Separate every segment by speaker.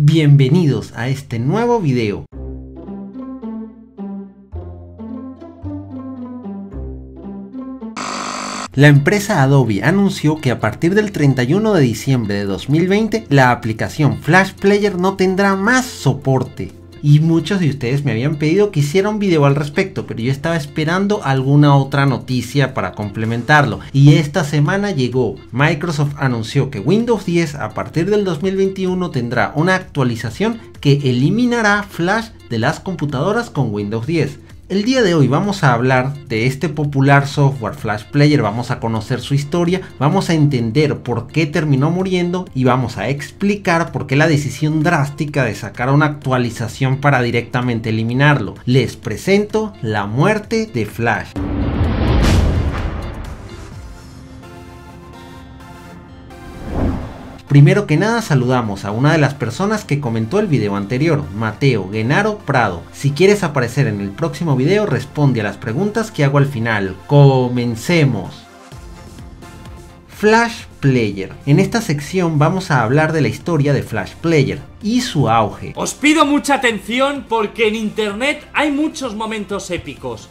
Speaker 1: Bienvenidos a este nuevo video. La empresa Adobe anunció que a partir del 31 de diciembre de 2020 la aplicación Flash Player no tendrá más soporte. Y muchos de ustedes me habían pedido que hiciera un video al respecto, pero yo estaba esperando alguna otra noticia para complementarlo. Y esta semana llegó. Microsoft anunció que Windows 10 a partir del 2021 tendrá una actualización que eliminará Flash de las computadoras con Windows 10. El día de hoy vamos a hablar de este popular software Flash Player, vamos a conocer su historia, vamos a entender por qué terminó muriendo y vamos a explicar por qué la decisión drástica de sacar una actualización para directamente eliminarlo. Les presento la muerte de Flash. Primero que nada saludamos a una de las personas que comentó el video anterior, Mateo Genaro Prado. Si quieres aparecer en el próximo video responde a las preguntas que hago al final. Comencemos. Flash Player. En esta sección vamos a hablar de la historia de Flash Player y su auge.
Speaker 2: Os pido mucha atención porque en internet hay muchos momentos épicos.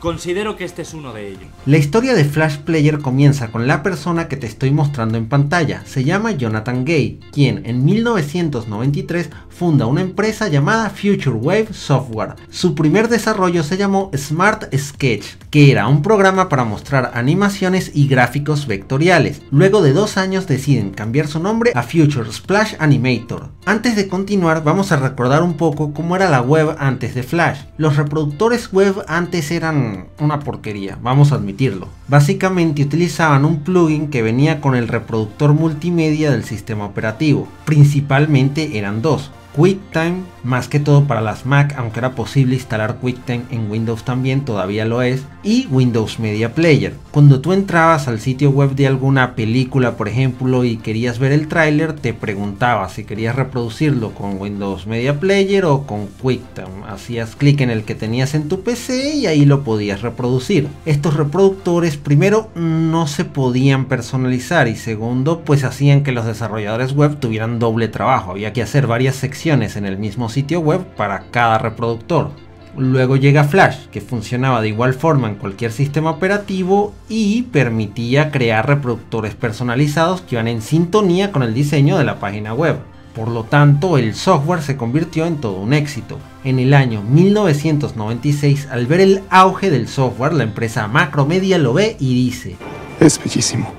Speaker 2: Considero que este es uno de ellos.
Speaker 1: La historia de Flash Player comienza con la persona que te estoy mostrando en pantalla. Se llama Jonathan Gay, quien en 1993 funda una empresa llamada Future Wave Software. Su primer desarrollo se llamó Smart Sketch, que era un programa para mostrar animaciones y gráficos vectoriales. Luego de dos años deciden cambiar su nombre a Future Splash Animator. Antes de continuar vamos a recordar un poco cómo era la web antes de Flash. Los reproductores web antes eran una porquería, vamos a admitirlo. Básicamente utilizaban un plugin que venía con el reproductor multimedia del sistema operativo. Principalmente eran dos, QuickTime, más que todo para las Mac, aunque era posible instalar QuickTime en Windows también, todavía lo es, y Windows Media Player. Cuando tú entrabas al sitio web de alguna película, por ejemplo, y querías ver el tráiler, te preguntaba si querías reproducirlo con Windows Media Player o con QuickTime. Hacías clic en el que tenías en tu PC y ahí lo podías reproducir. Estos reproductores, primero, no se podían personalizar y segundo, pues hacían que los desarrolladores web tuvieran doble trabajo. Había que hacer varias secciones en el mismo sitio web para cada reproductor. Luego llega Flash, que funcionaba de igual forma en cualquier sistema operativo y permitía crear reproductores personalizados que iban en sintonía con el diseño de la página web. Por lo tanto, el software se convirtió en todo un éxito. En el año 1996, al ver el auge del software, la empresa Macromedia lo ve y dice:
Speaker 3: Es bellísimo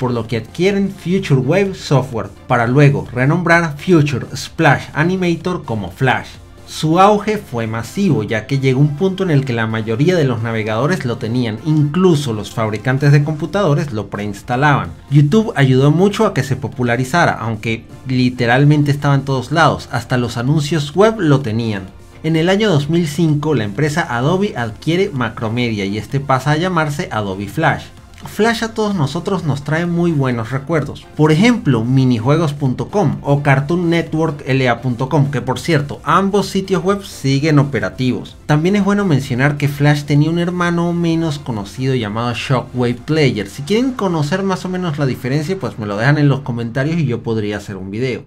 Speaker 1: por lo que adquieren Future Wave Software para luego renombrar Future Splash Animator como Flash. Su auge fue masivo ya que llegó un punto en el que la mayoría de los navegadores lo tenían, incluso los fabricantes de computadores lo preinstalaban. YouTube ayudó mucho a que se popularizara, aunque literalmente estaba en todos lados, hasta los anuncios web lo tenían. En el año 2005 la empresa Adobe adquiere Macromedia y este pasa a llamarse Adobe Flash. Flash a todos nosotros nos trae muy buenos recuerdos. Por ejemplo, minijuegos.com o cartoonnetworkla.com, que por cierto, ambos sitios web siguen operativos. También es bueno mencionar que Flash tenía un hermano menos conocido llamado Shockwave Player. Si quieren conocer más o menos la diferencia, pues me lo dejan en los comentarios y yo podría hacer un video.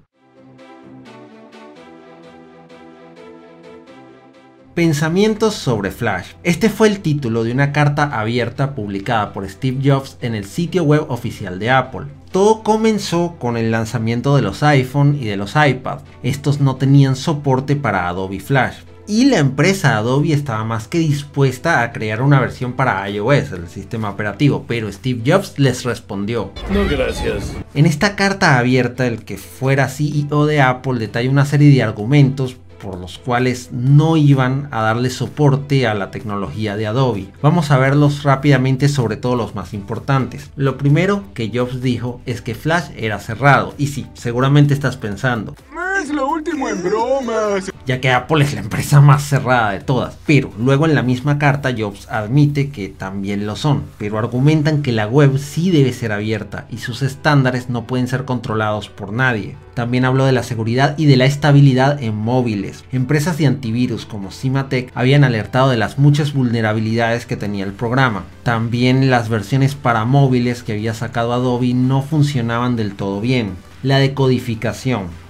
Speaker 1: Pensamientos sobre Flash. Este fue el título de una carta abierta publicada por Steve Jobs en el sitio web oficial de Apple. Todo comenzó con el lanzamiento de los iPhone y de los iPad. Estos no tenían soporte para Adobe Flash. Y la empresa Adobe estaba más que dispuesta a crear una versión para iOS, el sistema operativo, pero Steve Jobs les respondió.
Speaker 4: No, gracias.
Speaker 1: En esta carta abierta, el que fuera CEO de Apple detalla una serie de argumentos por los cuales no iban a darle soporte a la tecnología de Adobe. Vamos a verlos rápidamente sobre todo los más importantes. Lo primero que Jobs dijo es que Flash era cerrado. Y sí, seguramente estás pensando.
Speaker 3: Es lo último en bromas
Speaker 1: ya que Apple es la empresa más cerrada de todas. Pero luego en la misma carta Jobs admite que también lo son, pero argumentan que la web sí debe ser abierta y sus estándares no pueden ser controlados por nadie. También habló de la seguridad y de la estabilidad en móviles. Empresas de antivirus como Symantec habían alertado de las muchas vulnerabilidades que tenía el programa. También las versiones para móviles que había sacado Adobe no funcionaban del todo bien. La decodificación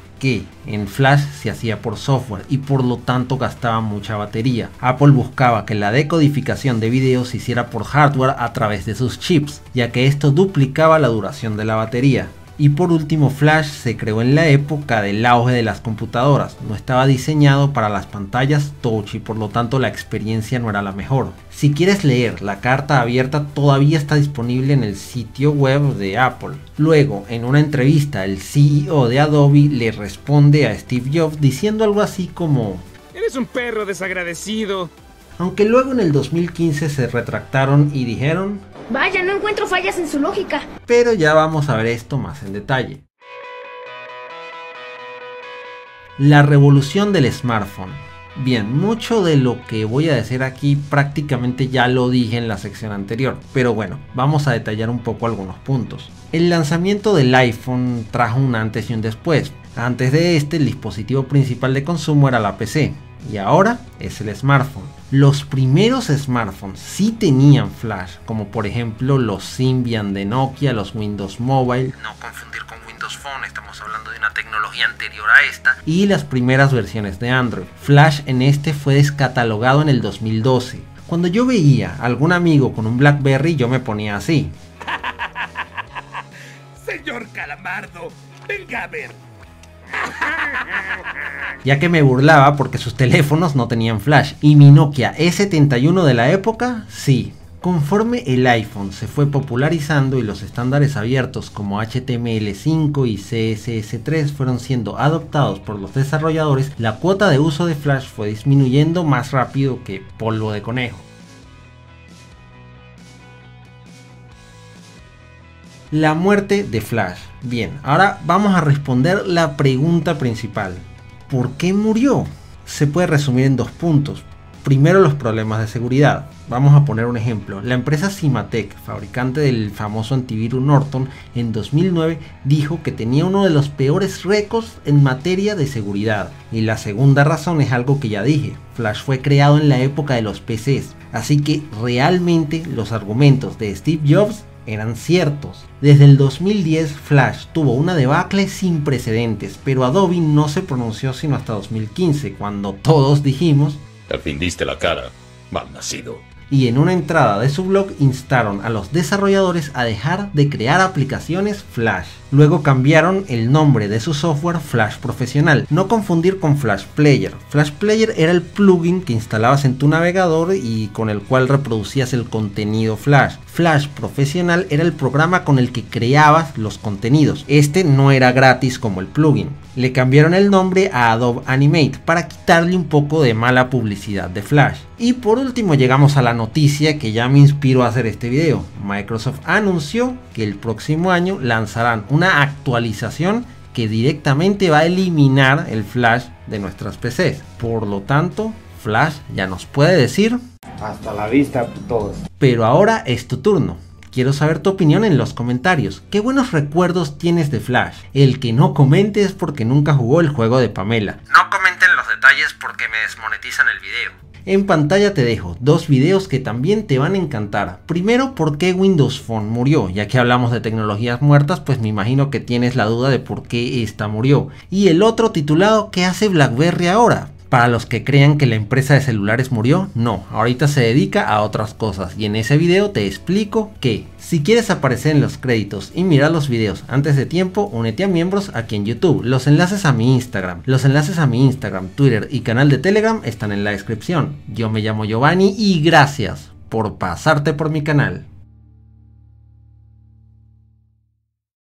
Speaker 1: En Flash se hacía por software y por lo tanto gastaba mucha batería. Apple buscaba que la decodificación de videos se hiciera por hardware a través de sus chips, ya que esto duplicaba la duración de la batería. Y por último, Flash se creó en la época del auge de las computadoras. No estaba diseñado para las pantallas touch y por lo tanto la experiencia no era la mejor. Si quieres leer la carta abierta todavía está disponible en el sitio web de Apple. Luego, en una entrevista, el CEO de Adobe le responde a Steve Jobs diciendo algo así como...
Speaker 4: Eres un perro desagradecido.
Speaker 1: Aunque luego en el 2015 se retractaron y dijeron,
Speaker 5: Vaya, no encuentro fallas en su lógica.
Speaker 1: pero ya vamos a ver esto más en detalle. La revolución del smartphone. Bien, mucho de lo que voy a decir aquí prácticamente ya lo dije en la sección anterior, pero bueno, vamos a detallar un poco algunos puntos. El lanzamiento del iPhone trajo un antes y un después. Antes de este, el dispositivo principal de consumo era la PC, y ahora es el smartphone. Los primeros smartphones sí tenían flash, como por ejemplo los Symbian de Nokia, los Windows Mobile, no confundir con Windows Phone, estamos hablando de una tecnología anterior a esta, y las primeras versiones de Android. Flash en este fue descatalogado en el 2012. Cuando yo veía a algún amigo con un BlackBerry, yo me ponía así.
Speaker 4: Señor Calamardo, venga a ver.
Speaker 1: ya que me burlaba porque sus teléfonos no tenían flash y mi Nokia E71 de la época sí. Conforme el iPhone se fue popularizando y los estándares abiertos como HTML5 y CSS3 fueron siendo adoptados por los desarrolladores, la cuota de uso de flash fue disminuyendo más rápido que polvo de conejo. La muerte de Flash. Bien, ahora vamos a responder la pregunta principal. ¿Por qué murió? Se puede resumir en dos puntos. Primero los problemas de seguridad. Vamos a poner un ejemplo. La empresa Cimatec, fabricante del famoso antivirus Norton, en 2009 dijo que tenía uno de los peores récords en materia de seguridad. Y la segunda razón es algo que ya dije. Flash fue creado en la época de los PCs. Así que realmente los argumentos de Steve Jobs eran ciertos. Desde el 2010 Flash tuvo una debacle sin precedentes, pero Adobe no se pronunció sino hasta 2015, cuando todos dijimos
Speaker 6: Al fin diste la cara, mal nacido.
Speaker 1: Y en una entrada de su blog instaron a los desarrolladores a dejar de crear aplicaciones Flash. Luego cambiaron el nombre de su software Flash Profesional, no confundir con Flash Player. Flash Player era el plugin que instalabas en tu navegador y con el cual reproducías el contenido Flash. Flash Profesional era el programa con el que creabas los contenidos. Este no era gratis como el plugin. Le cambiaron el nombre a Adobe Animate para quitarle un poco de mala publicidad de Flash. Y por último llegamos a la noticia que ya me inspiró a hacer este video. Microsoft anunció que el próximo año lanzarán una actualización que directamente va a eliminar el Flash de nuestras PCs. Por lo tanto, Flash ya nos puede decir
Speaker 7: Hasta la vista, todos.
Speaker 1: pero ahora es tu turno. Quiero saber tu opinión en los comentarios. ¿Qué buenos recuerdos tienes de Flash? El que no comente es porque nunca jugó el juego de Pamela. No comenten los detalles porque me desmonetizan el video. En pantalla te dejo dos videos que también te van a encantar. Primero, ¿por qué Windows Phone murió? Ya que hablamos de tecnologías muertas, pues me imagino que tienes la duda de por qué esta murió. Y el otro titulado, ¿qué hace BlackBerry ahora? Para los que crean que la empresa de celulares murió, no, ahorita se dedica a otras cosas y en ese video te explico que si quieres aparecer en los créditos y mirar los videos antes de tiempo, únete a miembros aquí en YouTube. Los enlaces a mi Instagram, los enlaces a mi Instagram, Twitter y canal de Telegram están en la descripción. Yo me llamo Giovanni y gracias por pasarte por mi canal.